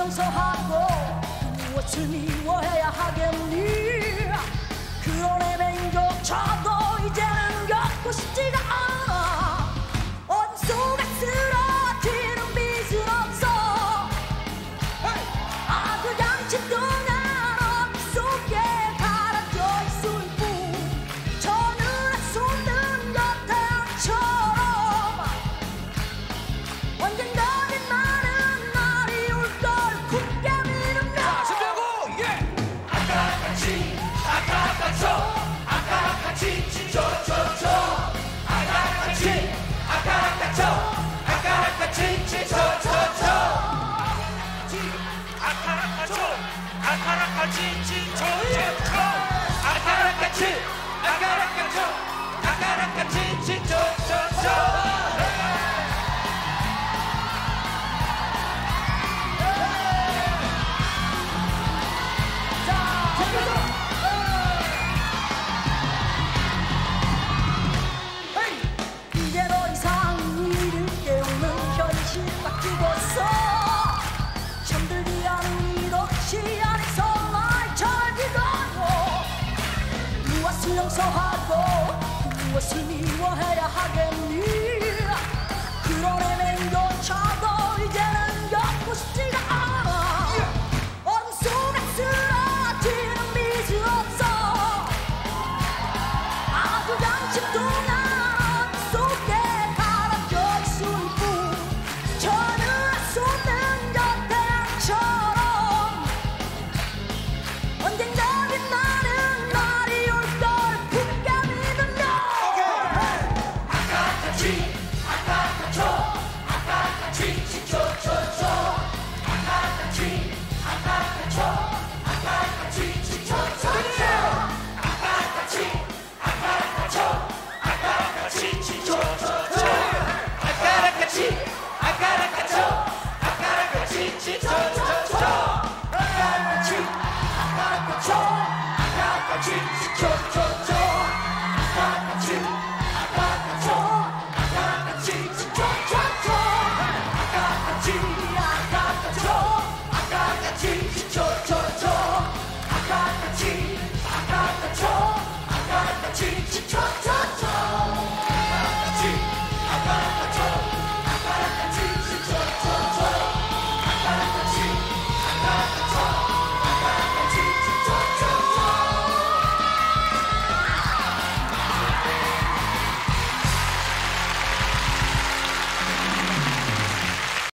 用手下我，我吃你，我也要。初発動わしにはげ 같이 아까랑 같이 아까랑 같이 지쳐쳐쳐 아까랑 같이 아까랑 같이 아까랑 같이 지쳐